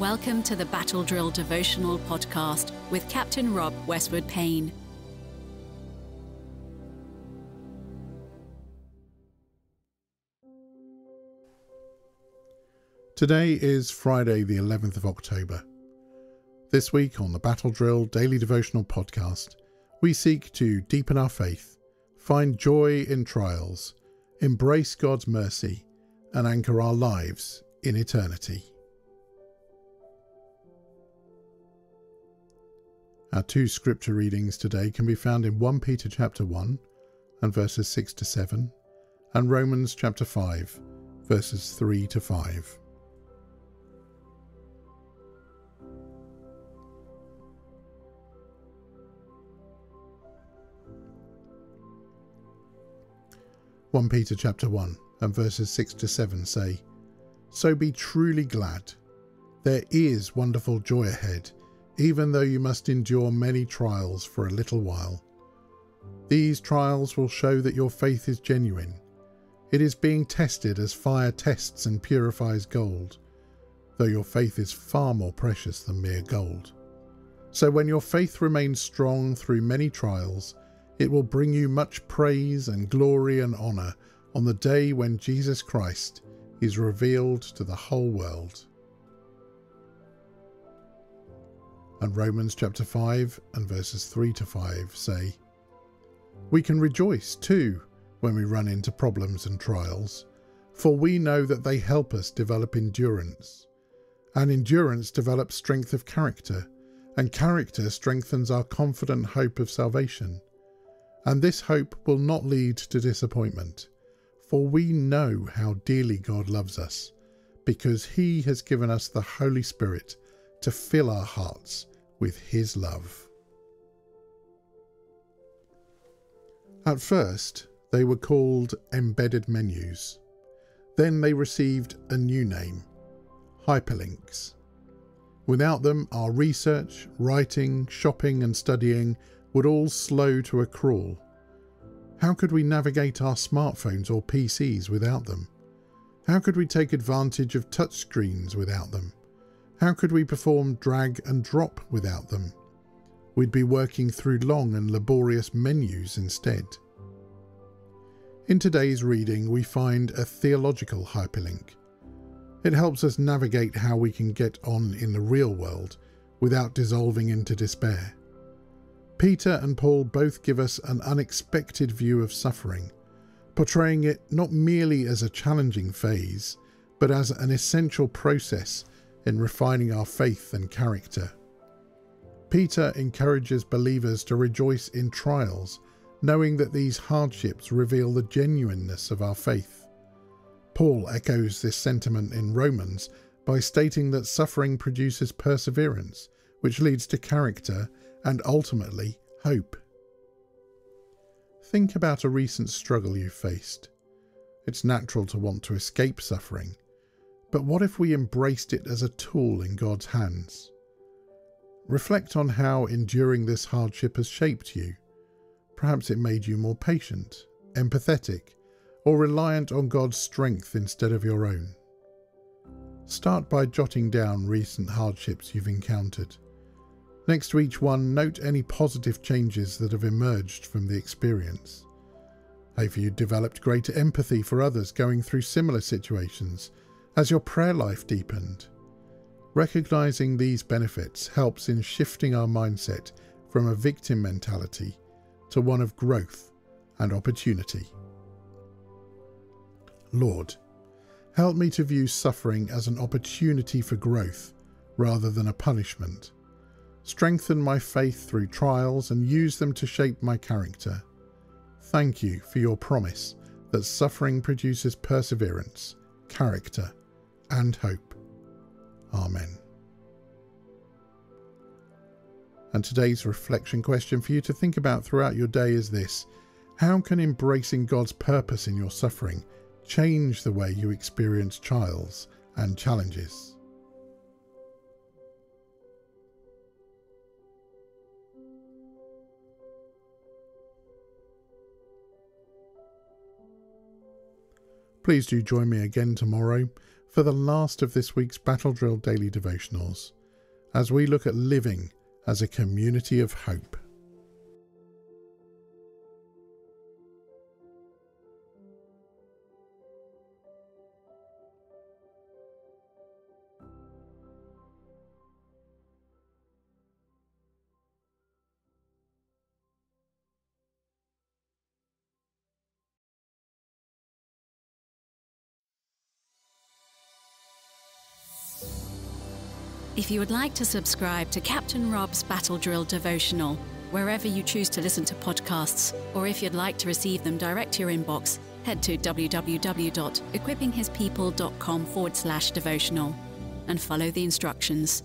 Welcome to the Battle Drill Devotional Podcast with Captain Rob Westwood Payne. Today is Friday, the 11th of October. This week on the Battle Drill Daily Devotional Podcast, we seek to deepen our faith, find joy in trials, embrace God's mercy, and anchor our lives in eternity. Our two scripture readings today can be found in 1 Peter chapter 1 and verses 6 to 7 and Romans chapter 5 verses 3 to 5. One Peter chapter 1 and verses 6 to 7 say, So be truly glad. There is wonderful joy ahead even though you must endure many trials for a little while. These trials will show that your faith is genuine. It is being tested as fire tests and purifies gold, though your faith is far more precious than mere gold. So when your faith remains strong through many trials, it will bring you much praise and glory and honour on the day when Jesus Christ is revealed to the whole world. And Romans chapter 5 and verses 3 to 5 say, We can rejoice too when we run into problems and trials, for we know that they help us develop endurance. And endurance develops strength of character, and character strengthens our confident hope of salvation. And this hope will not lead to disappointment, for we know how dearly God loves us, because He has given us the Holy Spirit to fill our hearts with His love. At first, they were called embedded menus. Then they received a new name hyperlinks. Without them, our research, writing, shopping, and studying would all slow to a crawl. How could we navigate our smartphones or PCs without them? How could we take advantage of touchscreens without them? How could we perform drag and drop without them? We'd be working through long and laborious menus instead. In today's reading, we find a theological hyperlink. It helps us navigate how we can get on in the real world without dissolving into despair. Peter and Paul both give us an unexpected view of suffering, portraying it not merely as a challenging phase, but as an essential process in refining our faith and character. Peter encourages believers to rejoice in trials, knowing that these hardships reveal the genuineness of our faith. Paul echoes this sentiment in Romans by stating that suffering produces perseverance, which leads to character and ultimately hope. Think about a recent struggle you faced. It's natural to want to escape suffering, but what if we embraced it as a tool in God's hands? Reflect on how enduring this hardship has shaped you. Perhaps it made you more patient, empathetic, or reliant on God's strength instead of your own. Start by jotting down recent hardships you've encountered. Next to each one, note any positive changes that have emerged from the experience. Have you developed greater empathy for others going through similar situations as your prayer life deepened. Recognizing these benefits helps in shifting our mindset from a victim mentality to one of growth and opportunity. Lord, help me to view suffering as an opportunity for growth rather than a punishment. Strengthen my faith through trials and use them to shape my character. Thank you for your promise that suffering produces perseverance, character, and hope. Amen. And today's reflection question for you to think about throughout your day is this How can embracing God's purpose in your suffering change the way you experience trials and challenges? Please do join me again tomorrow for the last of this week's Battle Drill Daily Devotionals as we look at living as a community of hope. If you would like to subscribe to Captain Rob's Battle Drill devotional, wherever you choose to listen to podcasts, or if you'd like to receive them direct to your inbox, head to www.equippinghispeople.com forward slash devotional and follow the instructions.